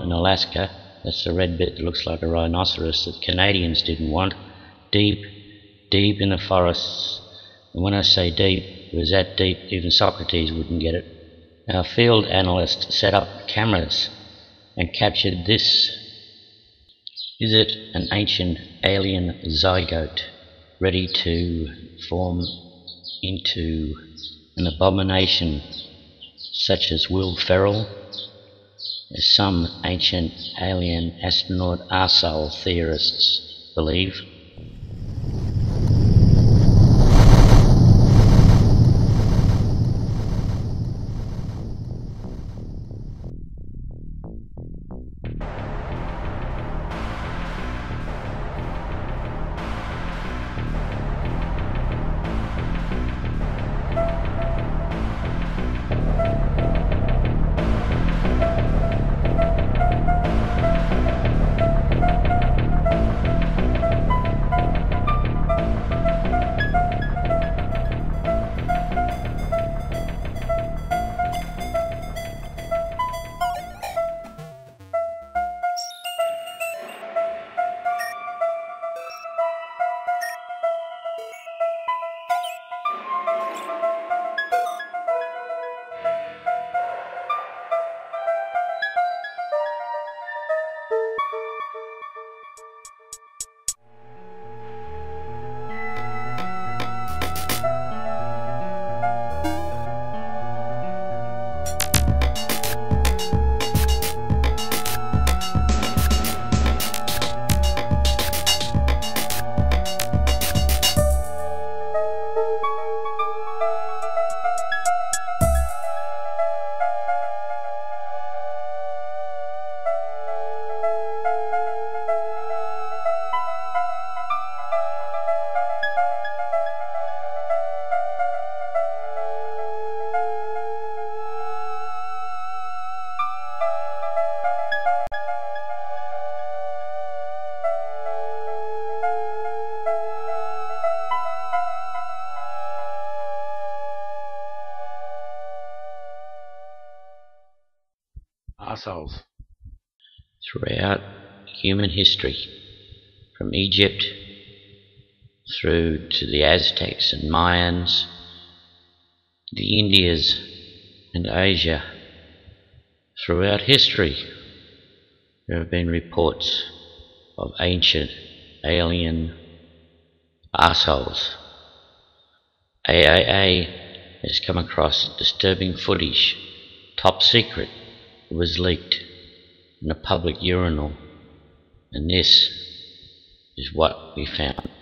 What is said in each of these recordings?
Alaska. That's the red bit that looks like a rhinoceros that the Canadians didn't want. Deep, deep in the forests. And when I say deep, it was that deep even Socrates wouldn't get it. Our field analyst set up cameras and captured this. Is it an ancient alien zygote ready to form into an abomination such as Will Ferrell? As some ancient alien astronaut arsehole theorists believe. Assholes. throughout human history, from Egypt through to the Aztecs and Mayans, the Indias and Asia. Throughout history, there have been reports of ancient alien assholes. AAA has come across disturbing footage, top secret, it was leaked in a public urinal, and this is what we found.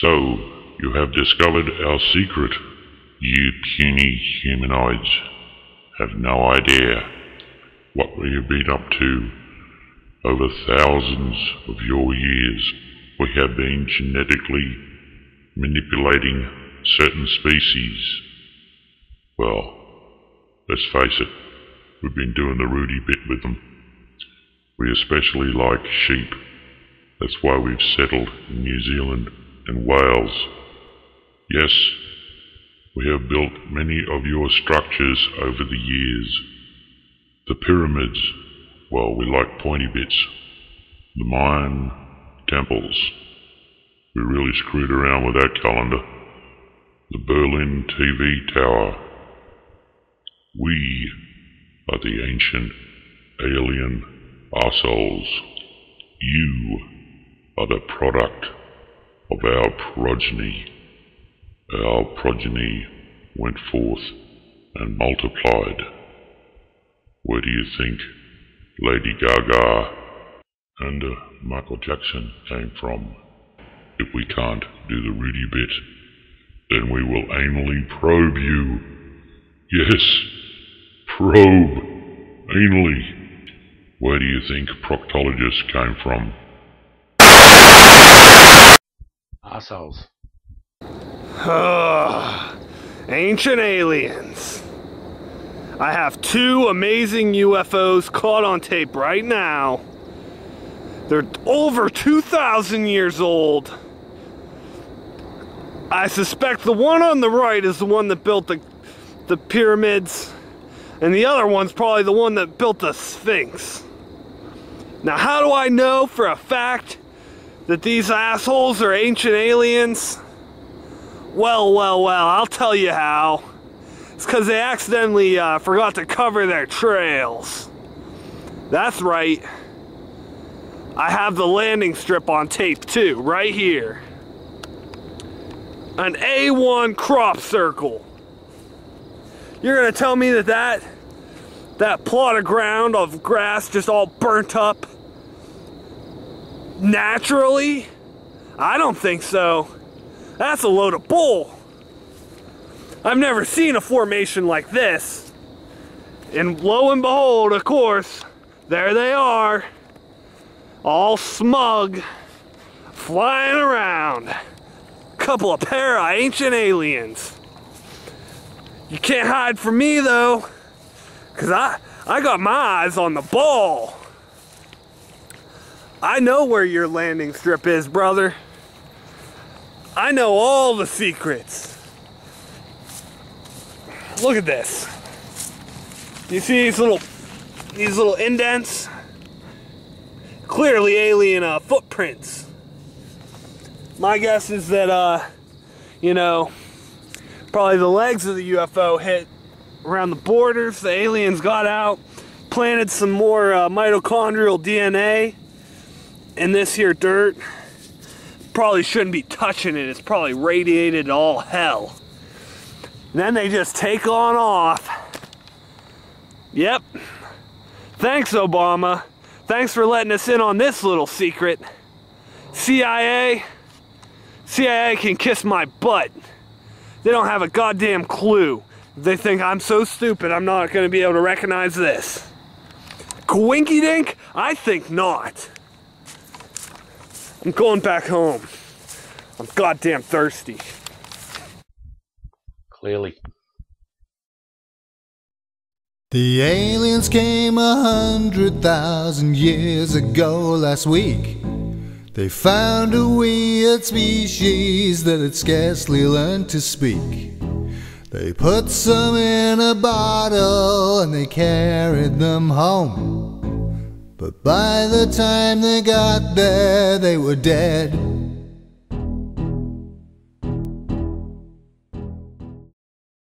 So, you have discovered our secret. You puny humanoids have no idea what we have been up to. Over thousands of your years, we have been genetically manipulating certain species. Well, let's face it, we've been doing the Rudy bit with them. We especially like sheep. That's why we've settled in New Zealand and Wales. Yes, we have built many of your structures over the years. The pyramids, well, we like pointy bits. The Mayan temples, we really screwed around with that calendar. The Berlin TV tower. We are the ancient alien arseholes. You are the product of our progeny. Our progeny went forth and multiplied. Where do you think Lady Gaga and uh, Michael Jackson came from? If we can't do the Rudy bit, then we will anally probe you. Yes, probe anally. Where do you think proctologists came from? Ancient aliens. I have two amazing UFOs caught on tape right now. They're over 2,000 years old. I suspect the one on the right is the one that built the, the pyramids, and the other one's probably the one that built the Sphinx. Now, how do I know for a fact that these assholes are ancient aliens? Well, well, well, I'll tell you how. It's because they accidentally uh, forgot to cover their trails. That's right. I have the landing strip on tape too, right here. An A1 crop circle. You're gonna tell me that that, that plot of ground of grass just all burnt up naturally? I don't think so. That's a load of bull. I've never seen a formation like this. And lo and behold, of course, there they are. All smug, flying around. Couple of pair of ancient aliens. You can't hide from me though, cause I, I got my eyes on the ball. I know where your landing strip is, brother. I know all the secrets. Look at this. You see these little these little indents? Clearly alien uh, footprints. My guess is that uh, you know, probably the legs of the UFO hit around the borders. The aliens got out, planted some more uh, mitochondrial DNA in this here dirt. Probably shouldn't be touching it. It's probably radiated all hell. And then they just take on off. Yep. Thanks, Obama. Thanks for letting us in on this little secret. CIA, CIA can kiss my butt. They don't have a goddamn clue. They think I'm so stupid I'm not going to be able to recognize this. Quinky Dink? I think not. I'm going back home. I'm goddamn thirsty. Clearly. The aliens came a hundred thousand years ago last week. They found a weird species that had scarcely learned to speak. They put some in a bottle and they carried them home. By the time they got there, they were dead